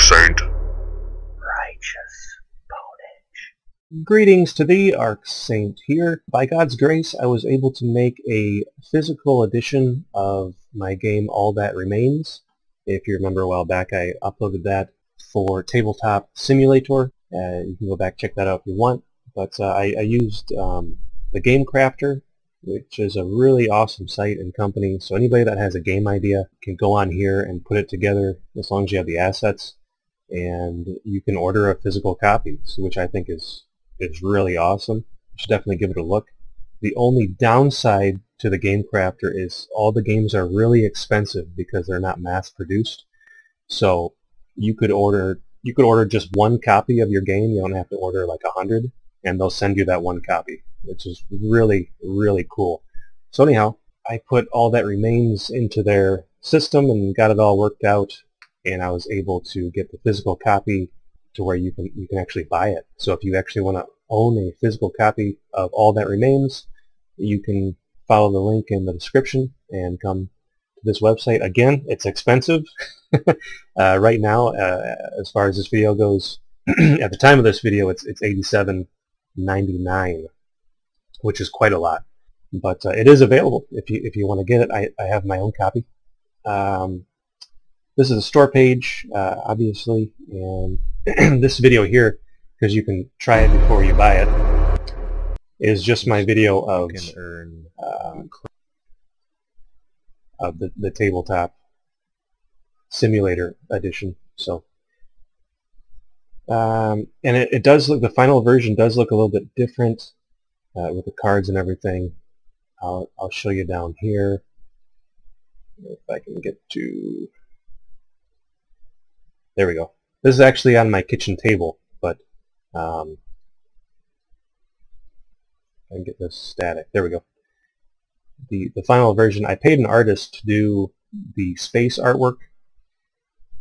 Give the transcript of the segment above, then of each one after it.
Archsaint. Righteous Pwnage. Greetings to thee, Archsaint here. By God's grace, I was able to make a physical edition of my game All That Remains. If you remember a while back, I uploaded that for Tabletop Simulator. Uh, you can go back check that out if you want. But uh, I, I, used um, the Game Crafter, which is a really awesome site and company. So anybody that has a game idea can go on here and put it together as long as you have the assets. And you can order a physical copy, which I think is, is really awesome. You should definitely give it a look. The only downside to the Game Crafter is all the games are really expensive because they're not mass produced. So you could order you could order just one copy of your game. You don't have to order like a hundred, and they'll send you that one copy, which is really really cool. So anyhow, I put all that remains into their system and got it all worked out, and I was able to get the physical copy to where you can you can actually buy it. So if you actually want to own a physical copy of all that remains, you can follow the link in the description and come to this website. Again, it's expensive uh, right now. Uh, as far as this video goes, at the time of this video, it's it's 87.99, which is quite a lot. But uh, it is available if you if you want to get it. I, I have my own copy. Um, this is a store page, uh, obviously, and this video here, because you can try it before you buy it, is just my video of earn, um, of the, the tabletop simulator edition. So, um, and it, it does look, the final version does look a little bit different uh, with the cards and everything. I'll, I'll show you down here if I can get to, there we go. This is actually on my kitchen table, but um, I can get this static. There we go. The, the final version, I paid an artist to do the space artwork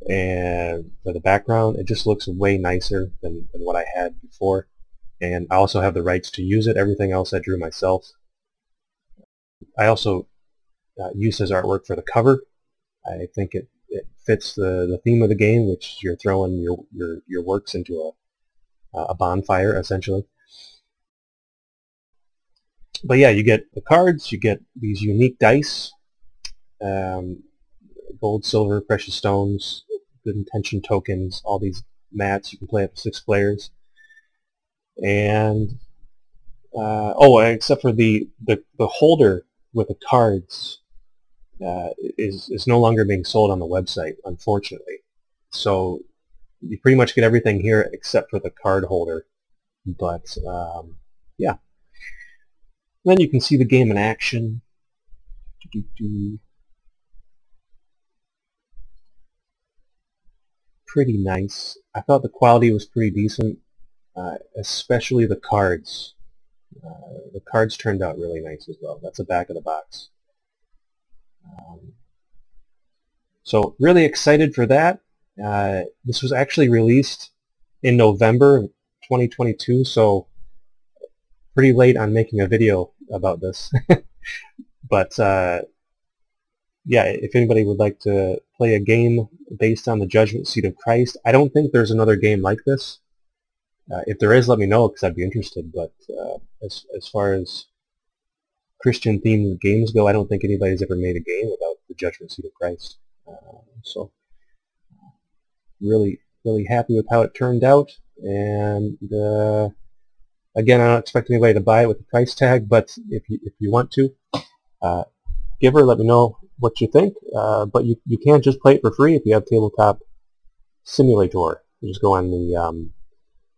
and for the background it just looks way nicer than, than what I had before and I also have the rights to use it everything else I drew myself I also uh, used his artwork for the cover I think it, it fits the, the theme of the game which you're throwing your, your, your works into a, a bonfire essentially but yeah you get the cards you get these unique dice um, gold silver precious stones good intention tokens, all these mats. You can play up to six players. And, uh, oh, except for the, the, the holder with the cards uh, is, is no longer being sold on the website, unfortunately. So you pretty much get everything here except for the card holder. But, um, yeah. Then you can see the game in action. Pretty nice. I thought the quality was pretty decent, uh, especially the cards. Uh, the cards turned out really nice as well. That's the back of the box. Um, so really excited for that. Uh, this was actually released in November 2022, so pretty late on making a video about this. but uh, yeah, if anybody would like to play a game based on the Judgment Seat of Christ, I don't think there's another game like this. Uh, if there is, let me know because I'd be interested. But uh, as as far as Christian themed games go, I don't think anybody's ever made a game about the Judgment Seat of Christ. Uh, so really, really happy with how it turned out. And uh, again, I don't expect anybody to buy it with the price tag, but if you if you want to, uh, give her. Let me know what you think. Uh, but you, you can just play it for free if you have Tabletop Simulator. You just go on the um,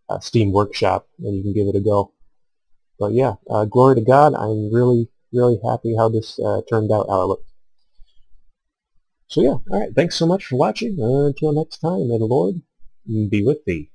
uh, Steam Workshop and you can give it a go. But yeah, uh, glory to God. I'm really, really happy how this uh, turned out, how it looked. So yeah, alright, thanks so much for watching. until next time, may the Lord be with thee.